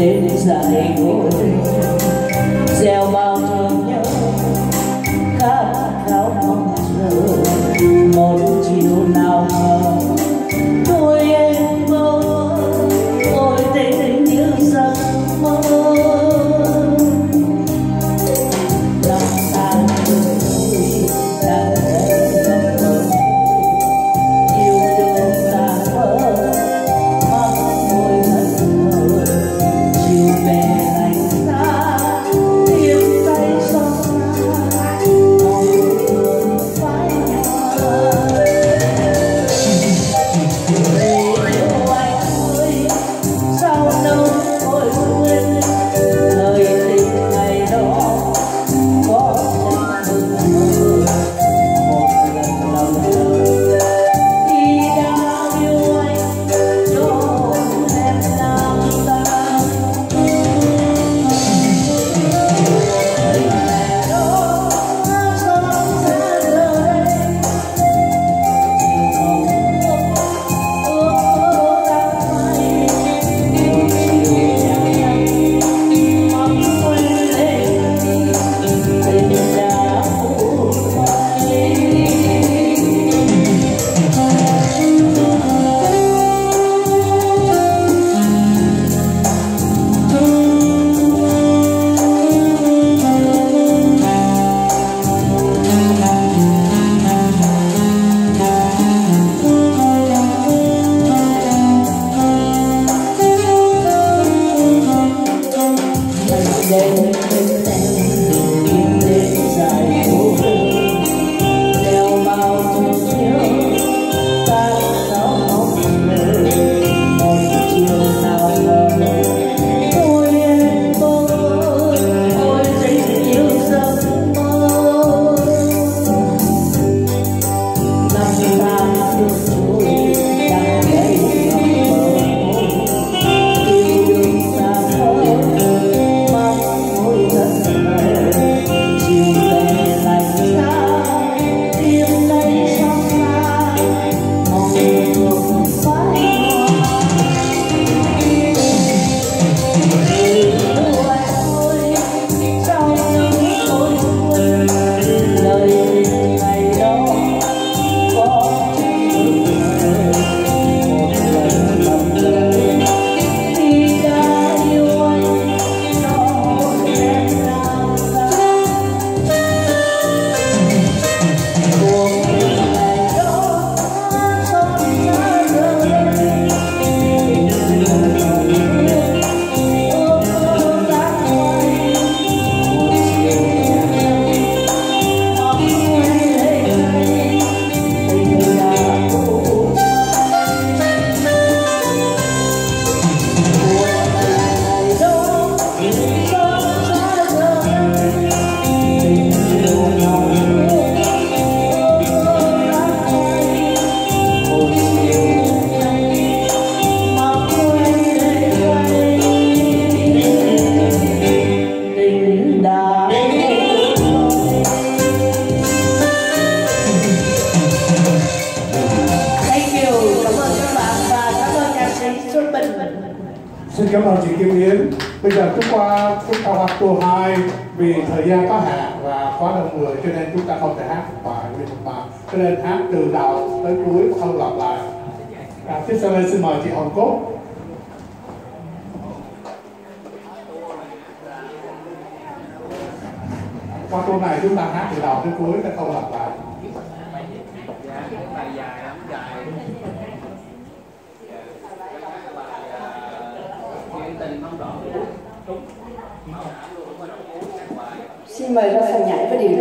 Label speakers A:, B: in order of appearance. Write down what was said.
A: đêm dài ngồi gieo bao cảm ơn
B: chị Kim Yến. Bây giờ chúng qua chúng ta hát tour 2 vì thời gian có hạn và quá đông người cho nên chúng ta không thể hát một bài nguyên một bài. Cho nên hát từ đầu tới cuối không lặp lại. À, tiếp sau đây xin mời chị Hồng Cốt. Qua tour này chúng ta hát từ đầu tới cuối sẽ không lặp lại.
C: Xin mời ra sàn nhảy và điều tra.